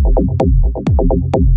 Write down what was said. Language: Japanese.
本当に。